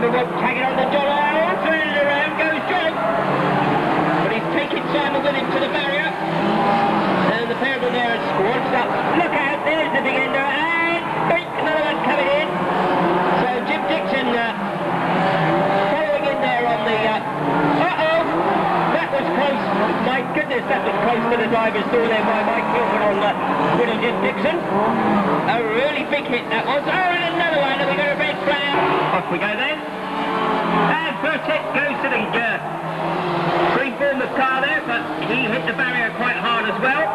Simon Wood tagging on the dollar. All threaded around goes John. But he's taking Simon with him to the barrier. And the them there squads up. Look out, there's the big ender. And boink, another one coming in. So Jim Dixon uh, following in there on the... Uh, uh-oh! That was close. My goodness, that was close to the driver's door there by Mike Milford on uh, Little Jim Dixon. A really big hit that was. Oh, and another we go then. And hit goes to the uh, three-former car there, but he hit the barrier quite hard as well.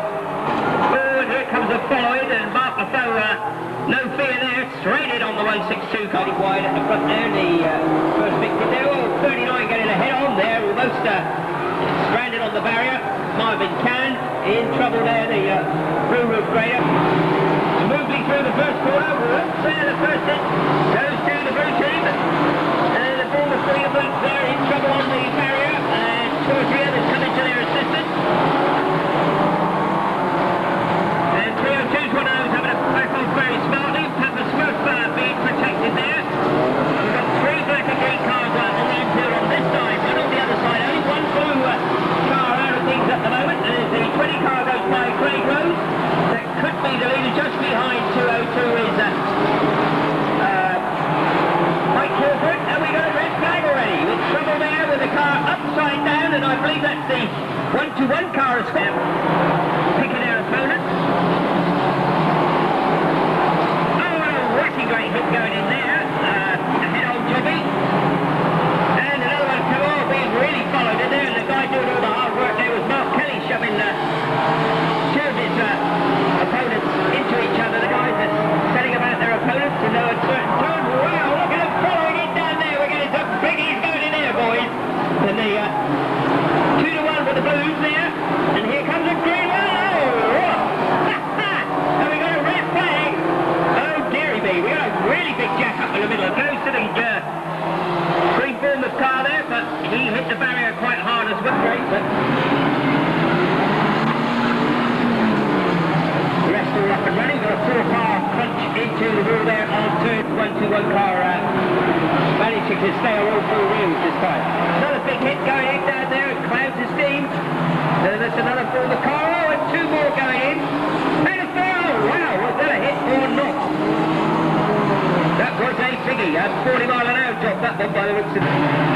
Oh, and here comes a following, and Mark LaFoe, uh, no fear there, straight in on the 162. Cody wide at the front there, the uh, first victim there. Oh, 39 getting ahead on there, almost uh, stranded on the barrier. Marvin Can in trouble there, the uh, roof grader. Smoothly through the first corner, whoops, there the first hit goes to the blue team. And the former three boots there in trouble on the barrier, and two or three others coming to their assistance. And 302's one of those having a back off very smartly. Papa Smith uh, being protected there. We've got three black and green cars uh, on the infield on this side, one on the other side. Only one blue uh, car out of things at the moment. And as the 20 car goes by Craig Rose, that could be the leader just behind 202 is uh, uh, Mike Crawford. And we got a red flag already. With trouble there with the car upside down, and I believe that's the one-to-one car as well. Picking their opponents. Oh, what a whacking great hit going in there. Uh, ahead of Jimmy. And another one come on, being really followed in there. And the guy doing all the hard work there was Mark Kelly shoving uh, two of his uh, opponents into each other. The guys that's setting about their opponents and know a certain turn. Wow, look at them following it down there. We're getting some biggies going in there, boys. And the uh, two to one for the Blues there. And here comes a green one. Oh, and we got a red flag. Oh, dearie me. We got a really big jack up in the middle. It goes to the uh, green car there, but he hit the barrier quite hard as well. Great, but rest up and running. Got a crunch into the wall there on turn car. Uh, managing to stay on all four wheels this time. Another big hit going in down there. It clouds the steam. Then there's another for the car. Oh, and two more going in. And a foul. Wow, was that a hit or not? That biggie. A 40 mile an hour drop that one by the looks of it.